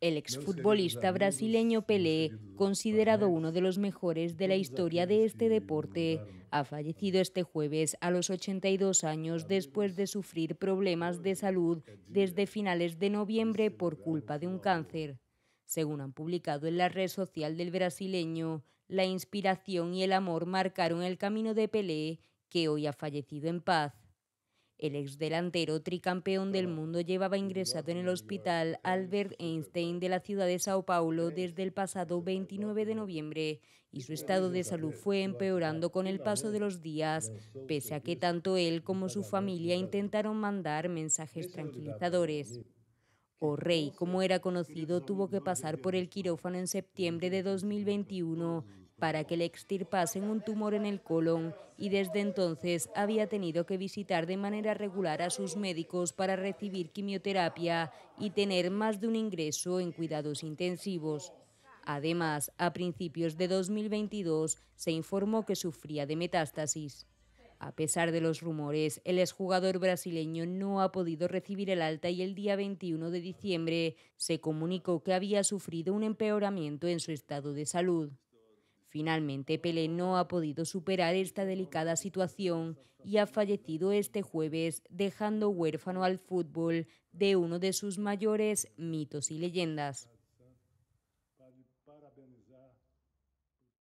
El exfutbolista brasileño Pelé, considerado uno de los mejores de la historia de este deporte, ha fallecido este jueves a los 82 años después de sufrir problemas de salud desde finales de noviembre por culpa de un cáncer. Según han publicado en la red social del brasileño, la inspiración y el amor marcaron el camino de Pelé, que hoy ha fallecido en paz. El exdelantero tricampeón del mundo llevaba ingresado en el hospital Albert Einstein de la ciudad de Sao Paulo desde el pasado 29 de noviembre y su estado de salud fue empeorando con el paso de los días, pese a que tanto él como su familia intentaron mandar mensajes tranquilizadores. O Rey, como era conocido, tuvo que pasar por el quirófano en septiembre de 2021 para que le extirpasen un tumor en el colon y desde entonces había tenido que visitar de manera regular a sus médicos para recibir quimioterapia y tener más de un ingreso en cuidados intensivos. Además, a principios de 2022 se informó que sufría de metástasis. A pesar de los rumores, el exjugador brasileño no ha podido recibir el alta y el día 21 de diciembre se comunicó que había sufrido un empeoramiento en su estado de salud. Finalmente, Pelé no ha podido superar esta delicada situación y ha fallecido este jueves, dejando huérfano al fútbol de uno de sus mayores mitos y leyendas.